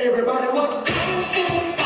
Everybody was kung fu.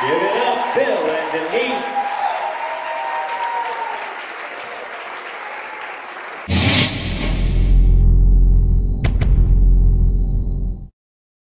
Give it up, Bill and Denise.